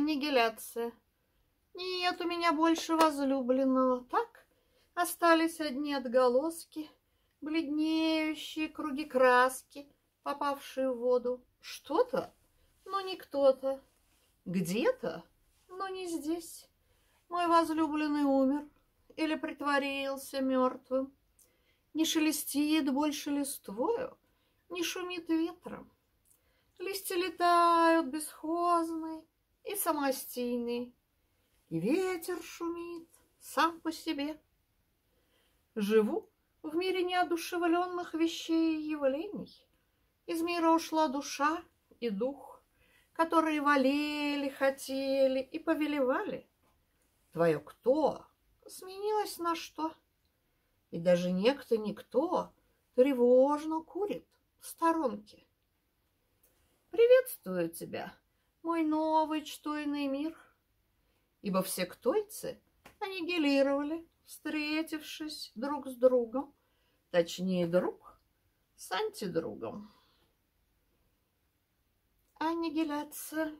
Аннигиляция. Нет у меня больше возлюбленного. Так остались одни отголоски, бледнеющие круги краски, попавшие в воду. Что-то, но не кто-то. Где-то, но не здесь. Мой возлюбленный умер или притворился мертвым. Не шелестит больше листвою, не шумит ветром. Листья летают бесхозные и самостийные, И ветер шумит сам по себе. Живу в мире неодушевленных вещей и явлений. Из мира ушла душа и дух, Которые валели, хотели и повелевали. Твое кто сменилось на что? И даже некто никто тревожно курит в сторонке. Приветствую тебя, мой новый чтойный мир, Ибо все ктойцы аннигилировали, встретившись друг с другом, точнее друг с антидругом. Аннигиляция.